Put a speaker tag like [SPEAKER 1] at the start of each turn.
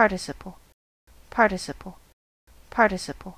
[SPEAKER 1] participle, participle, participle.